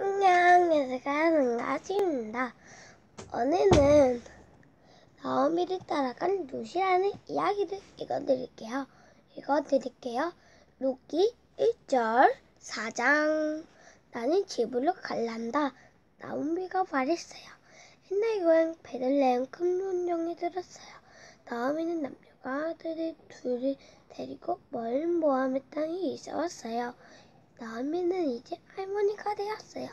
안녕, 얘들아, 능아지입니다. 오늘은 나오미를 따라간 루시라는 이야기를 읽어드릴게요. 읽어드릴게요. 루키 1절 4장 나는 집으로 갈란다. 나오미가 말했어요. 옛날 고향 베들레헴 큰 논정에 들었어요. 나오미는 남녀가 둘을 데리고 멀은 모함의 땅에 이사 왔어요. 나오미는 이제 할머니가 되었어요.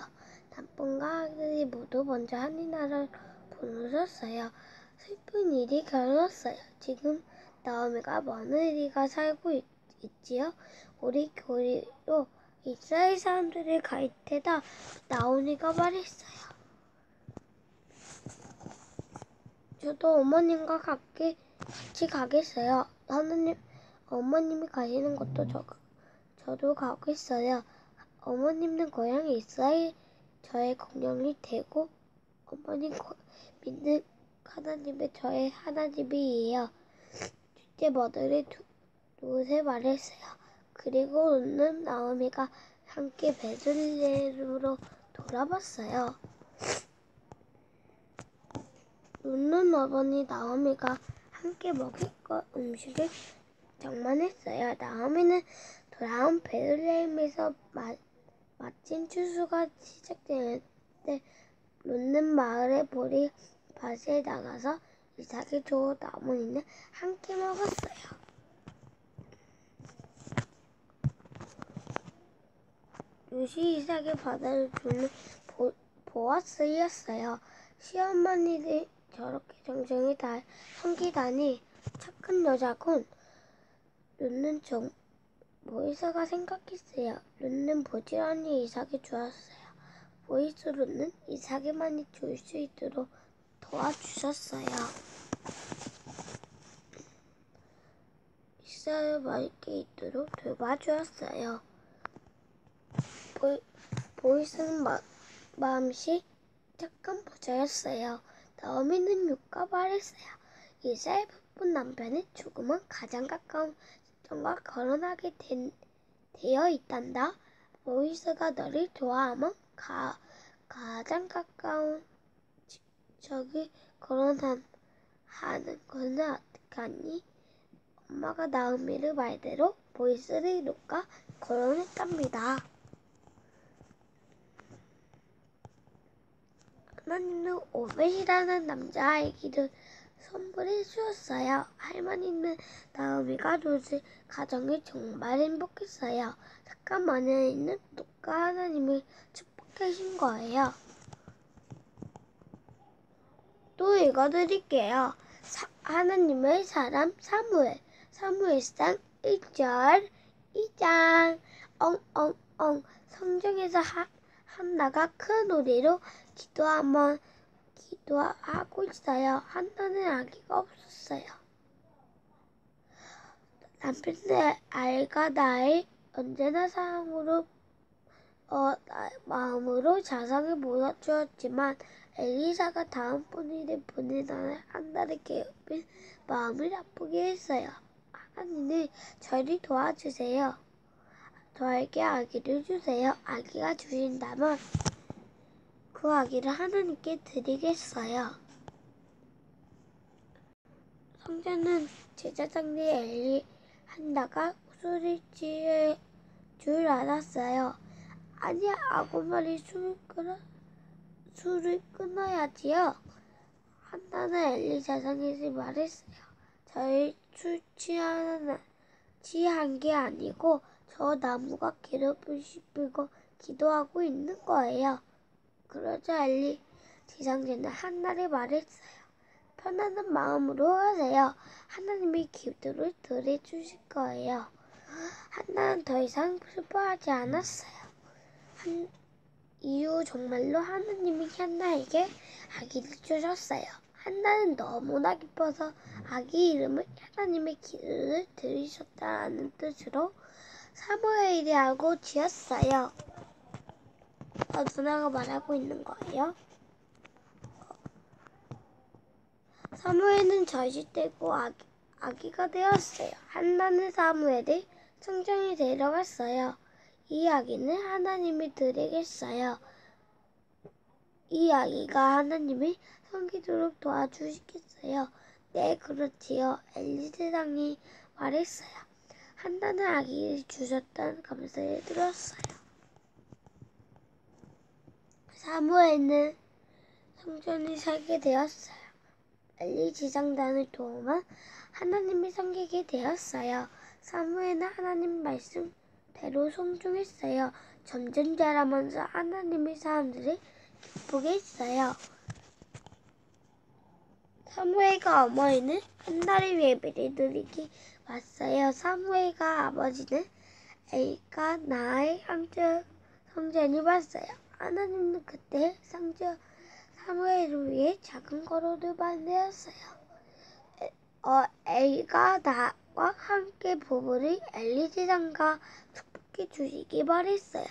남편과 아들이 모두 먼저 하늘나라로 보내셨어요. 슬픈 일이 결혼했어요. 지금 나오미가 며느리가 살고 있, 있지요. 우리 교리로 이스라엘 사람들을 갈 때다 나오미가 말했어요. 저도 어머님과 같이 가겠어요. 하느님, 어머님이 가시는 것도 저, 저도 가고 있어요. 어머님은 고향에 이스라엘 저의 공룡이 되고 어머님 믿는 하나님의 저의 하나님이에요. 둘째 머들이 롯에 말했어요. 그리고 롯는 나오미가 함께 베들레헴으로 돌아봤어요. 롯는 어머니 나오미가 함께 먹을 것 음식을 장만했어요. 나오미는 돌아온 베들레헴에서 마, 마침 추수가 시작되는데 롯는 마을의 보리 밭에 나가서 이삭의 조 나무니는 함께 먹었어요. 롯이 이삭의 바다를 주는 보, 보아스였어요. 시어머니들 저렇게 정성이 다 섬기다니 착한 여자군. 롯는 정 모이스가 생각했어요. 롯는 부지런히 이삭이 주었어요. 모이스 롯는 이삭이 많이 줄 수 있도록 도와주셨어요. 이삭을 맛있게 있도록 돌봐주었어요. 보, 보이스는 마, 마음씨 착한 부자였어요. 나오미는 육가 말했어요. 이삭의 바쁜 남편의 죽음은 가장 가까운 정과 결혼하게 된, 되어 있단다. 모이스가 너를 좋아하면 가, 가장 가까운 적이 결혼하는 것은 어떡하니? 엄마가 나오미를 말대로 모이스를 롯과 결혼했답니다. 하나님은 오벳이라는 남자아이기를 선물해 주었어요. 할머니는 나오미가 롯의 가정이 정말 행복했어요. 착한 마녀는 롯과 하나님을 축복해 준 거예요. 또 읽어드릴게요. 사, 하나님의 사람 사무엘 사무엘상 1절 2장 엉엉엉 성경에서 하, 한나가 큰 소리로 기도하면 기도하고 있어요. 한나는 아기가 없었어요. 남편의 알과 나의 언제나 사랑으로 어, 마음으로 자상을 몰아주었지만 엘리사가 다음 분이를 보내다는 한나를 괴롭힌 마음을 아프게 했어요. 하나님은 저를 도와주세요. 저에게 아기를 주세요. 아기가 주신다면 그 아기를 하나님께 드리겠어요. 성전은 제사장들 엘리 한다가 술을 줄 알았어요. 아니 아고말이 술을 끊어 술을 끊어야지요. 한나는 엘리 자상에서 말했어요. 저희 술 취하는 취한 게 아니고 저 나무가 괴롭히고 기도하고 있는 거예요. 그러자 엘리 지상제는 한나를 말했어요. 편안한 마음으로 하세요. 하나님이 기도를 들어주실 거예요. 한나는 더 이상 슬퍼하지 않았어요. 한, 이후 정말로 하나님이 한나에게 아기를 주셨어요. 한나는 너무나 기뻐서 아기 이름을 하나님의 기도를 들으셨다는 뜻으로 사무엘이라고 지었어요. 어, 누나가 말하고 있는 거예요. 사무엘은 저시되고 아기, 아기가 되었어요. 한나는 사무엘을 성전에 데려갔어요. 이 아기는 하나님이 드리겠어요. 이 아기가 하나님이 섬기도록 도와주시겠어요? 네, 그렇지요. 엘리 세상이 말했어요. 한다는 아기를 주셨던 감사를 들었어요. 사무엘은 성전이 살게 되었어요. 엘리 지상단을 도우면 하나님이 섬기게 되었어요. 사무엘은 하나님 말씀대로 성중했어요. 점점 자라면서 하나님의 사람들이 기쁘게 했어요. 사무엘과 어머니는 한 달의 예배를 드리기 왔어요. 사무엘과 아버지는 엘가 나의 함정 성전이 왔어요. 하나님은 그때 상저 사무엘을 위해 작은 거로를 만들었어요. 에, 어, 엘가 나와 함께 부부를 엘리 제장과 축복해 주시기 바랬어요.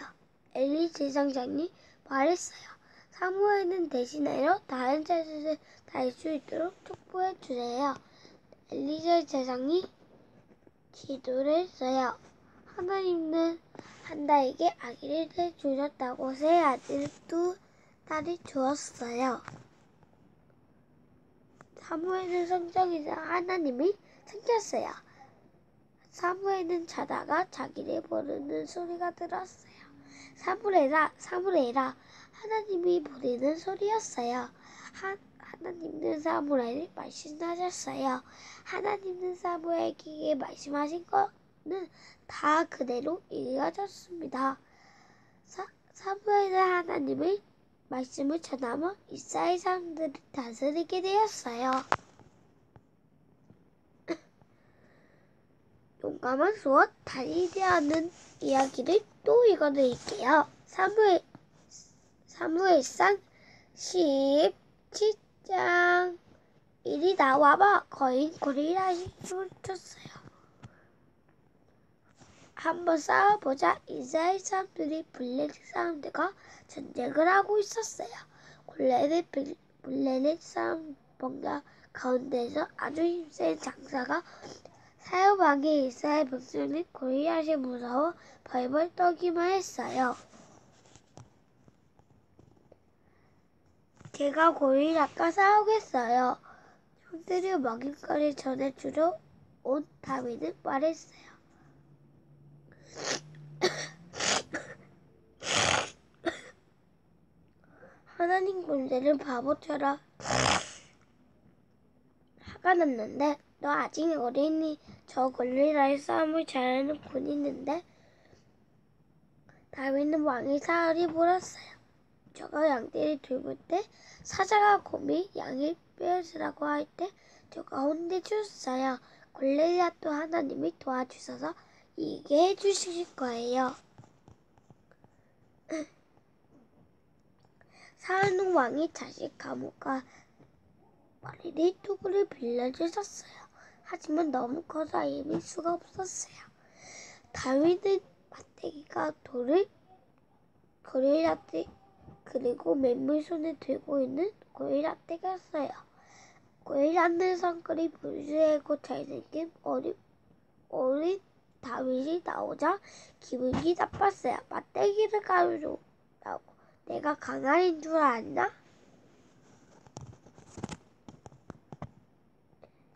엘리 제장장이 말했어요. 사무엘은 대신하여 다른 자들을 달수 있도록 축복해 주세요. 엘리자 제장이 기도를 했어요. 하나님은 한다에게 아기를 주셨다고 새 아들 두 딸이 주었어요. 사무엘은 성경에서 하나님이 생겼어요. 사무엘은 자다가 자기를 부르는 소리가 들었어요. 사무엘아, 사무엘아, 하나님이 부르는 소리였어요. 하, 하나님은 사무엘을 말씀하셨어요. 하나님은 사무엘에게 말씀하신 거 는 다 그대로 이루어졌습니다. 사, 사무엘은 하나님의 말씀을 전하며 이스라엘 사람들을 다스리게 되었어요. 용감한 수원 다니되하는 이야기를 또 읽어드릴게요. 사무엘, 사무엘상 17장 이리 나와봐 거인 고리라시 쳤어요. 한번 싸워보자. 이스라엘 사람들이 블레셋 사람들과 전쟁을 하고 있었어요. 블레셋, 블레셋 사람 뭔가 가운데서 아주 힘센 장사가 사유방에 이스라엘 백성이 고리앗이 무서워 벌벌 떠기만 했어요. 제가 고리앗과 싸우겠어요. 형들이 먹잇거리 전해주러 온 다윗은 말했어요. 하나님 군대를 바보처럼 화가 났는데 너 아직 어린이 저 골리라의 싸움을 잘하는 군인인데 다윗은 왕이 사흘이 물었어요. 저가 양떼를 돌볼 때 사자가 곰이 양을 빼앗으라고 할 때 저가 혼내주었어요. 골리앗도 하나님이 도와주셔서 이게 해주실 거예요. 사은웅 왕이 자식 감옥과 머리를 투구를 빌려주셨어요. 하지만 너무 커서 이길 수가 없었어요. 다윗은 마태기가 돌을 고릴라떼 그리고 맨물 손에 들고 있는 고릴라떼가 어요 고릴라는 성깔이 불수하고 잘생긴 어린 어린 다윗이 나오자 기분이 나빴어요. 맞대기를 가루라고 내가 강아지인 줄 알았나?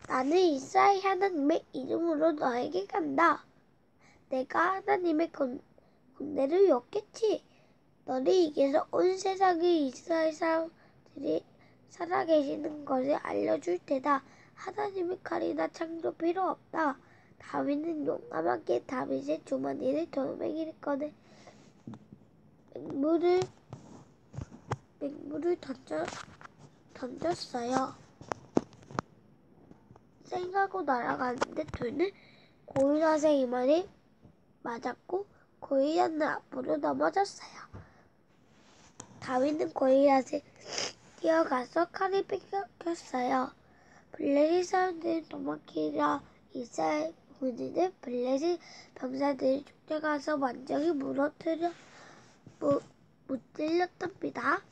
나는 이스라엘 하나님의 이름으로 너에게 간다. 내가 하나님의 군, 군대를 였겠지. 너를 이겨서 온 세상의 이스라엘 사람들이 살아계시는 것을 알려줄 테다. 하나님의 칼이나 창도 필요 없다. 다윗은 용감하게 다윗의 주머니를 돌멩이를 꺼내 맹물을 맹물을 던져 던졌어요. 생각하고 날아가는데 둘은 고일앗의 이마에 맞았고 고일앗은 앞으로 넘어졌어요. 다윗은 고일앗에 뛰어가서 칼을 뺏겼어요. 블레셋 사람들은 도망키라 이스라엘 군인은 블레셋 병사들이 쫓아가서 완전히 무너뜨려 무, 무찔렸답니다.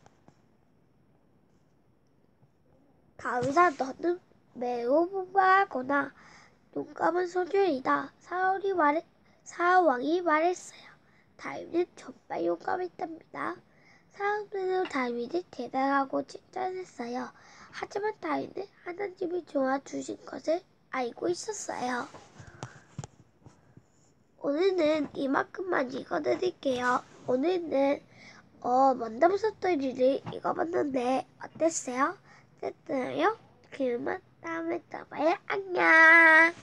다윗아 너는 매우 무방하거나 용감한 소년이다. 사울이 말해 사울 왕이 말했어요. 다윗은 정말 용감했답니다. 사람들은 다윗이 대단하고 칭찬했어요. 하지만 다윗은 하나님이 도와주신 것을 알고 있었어요. 오늘은 이만큼만 읽어드릴게요. 오늘은 어, 만담 스토리를 읽어봤는데 어땠어요? 됐나요? 그러면 다음에 또 봐요. 안녕.